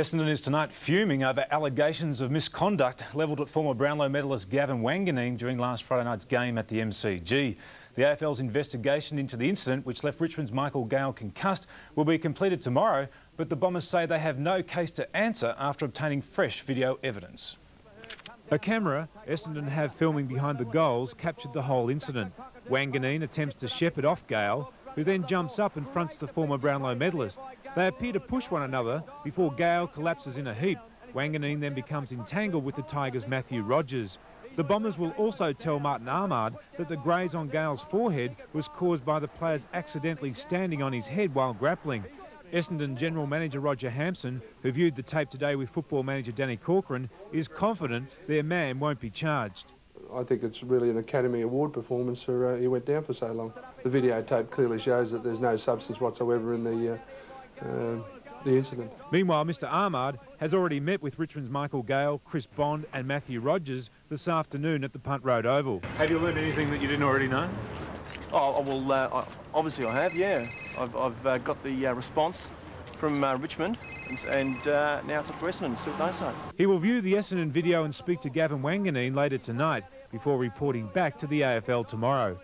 Essendon is tonight fuming over allegations of misconduct levelled at former Brownlow medalist Gavin Wanganeen during last Friday night's game at the MCG. The AFL's investigation into the incident, which left Richmond's Michael Gale concussed, will be completed tomorrow, but the Bombers say they have no case to answer after obtaining fresh video evidence. A camera Essendon have filming behind the goals captured the whole incident. Wanganeen attempts to shepherd off Gale, who then jumps up and fronts the former Brownlow medalist. They appear to push one another before Gale collapses in a heap. Wanganeen then becomes entangled with the Tigers' Matthew Rogers. The Bombers will also tell Martin Armard that the graze on Gale's forehead was caused by the players accidentally standing on his head while grappling. Essendon General Manager Roger Hampson, who viewed the tape today with football manager Danny Corcoran, is confident their man won't be charged. I think it's really an Academy Award performance for uh, he went down for so long. The videotape clearly shows that there's no substance whatsoever in the uh, uh, the incident. Meanwhile, Mr Armard has already met with Richmond's Michael Gale, Chris Bond and Matthew Rogers this afternoon at the Punt Road Oval. Have you learned anything that you didn't already know? Oh, well, uh, obviously I have, yeah. I've, I've uh, got the uh, response from uh, Richmond, and, and uh, now it's up to Essendon to see what they say. He will view the Essendon video and speak to Gavin Wanganeen later tonight before reporting back to the AFL tomorrow.